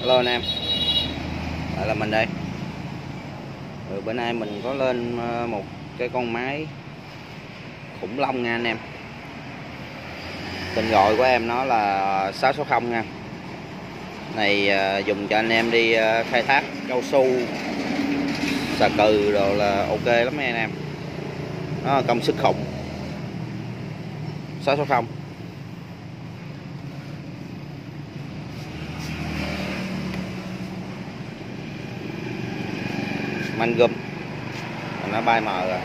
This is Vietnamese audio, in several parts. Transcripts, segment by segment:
Hello anh em. Lại là mình đây. Ừ, Bữa nay mình có lên ờ, một cái con máy khủng long nha anh em. Tên gọi của em nó là 660 nha. Này ờ, dùng cho anh em đi ờ, khai thác cao su Xà cừ rồi là ok lắm nha anh em. Nó công sức khủng. 660 manh gum. Nó bay mờ rồi.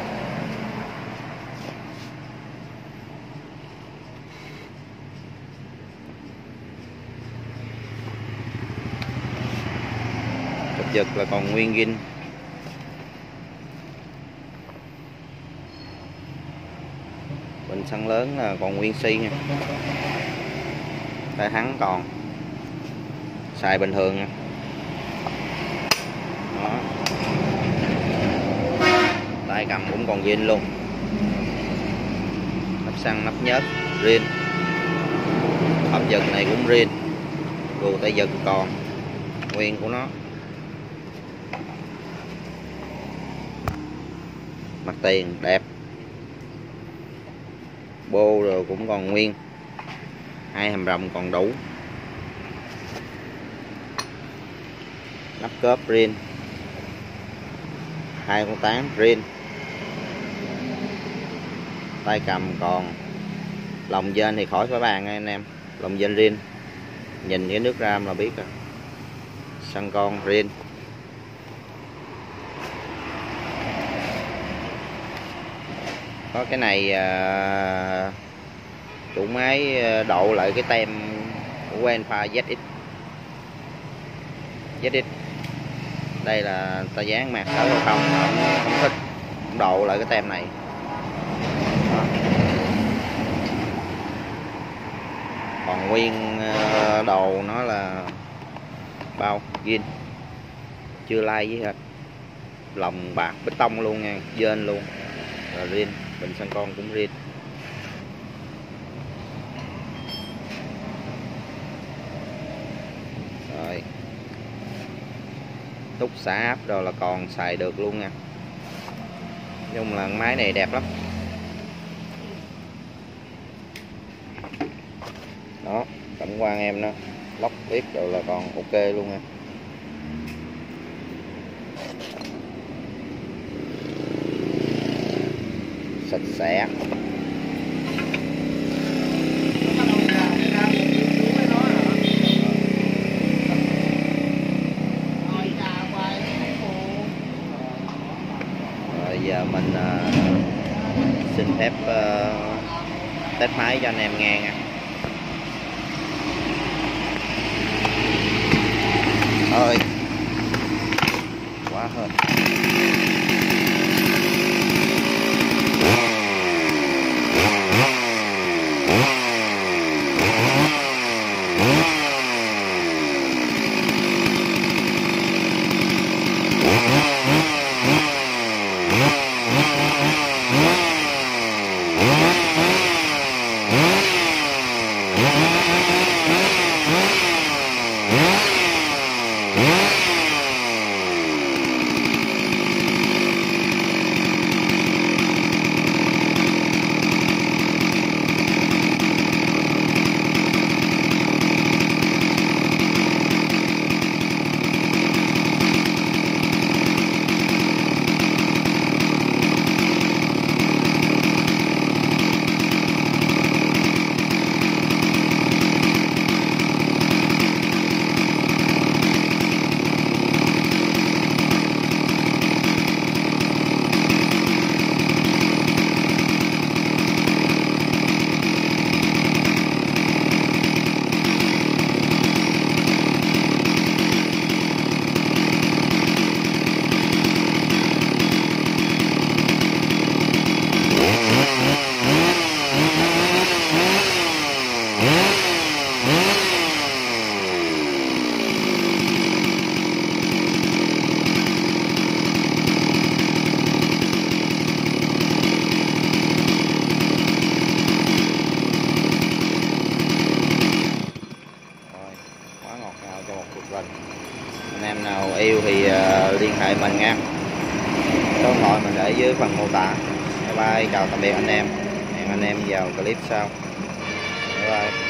Chụp giật là còn nguyên gin. Bình xăng lớn là còn nguyên xi nha. Tay hắn còn. Xài bình thường nha. Đó tay cầm cũng còn zin luôn. Nắp xăng nắp nhớt riêng hộp giật này cũng riêng đồ tay giật còn. Nguyên của nó. Mặt tiền đẹp. Bô rồi cũng còn nguyên. Hai hầm rồng còn đủ. Nắp cớp riêng hai con tán riêng tay cầm còn lòng dên thì khỏi phải bàn anh em. Lòng dên riêng nhìn cái nước ram là biết rồi xăng con riêng. Có cái này à, chủ máy à, độ lại cái tem của Enfa ZX ZX đây là ta dán mặt 660 không không thích. Độ lại cái tem này còn nguyên ờ, đồ nó là bao zin. Chưa lai với hết. Lòng bạc bê tông luôn nha, dên luôn. Là riêng bình xăng con cũng riêng rồi. Túc xả áp rồi là còn xài được luôn nha. Nhưng là máy này đẹp lắm. Đó cảm quan em nó lóc biết rồi là còn ok luôn nha sạch sẽ. Rồi giờ mình uh, xin phép uh, test máy cho anh em nghe nha. ơi quá hơn Wow. Mình nha. Số điện thoại mình để dưới phần mô tả. Bye bye, chào tạm biệt anh em. Hẹn anh em vào clip sau. Bye bye.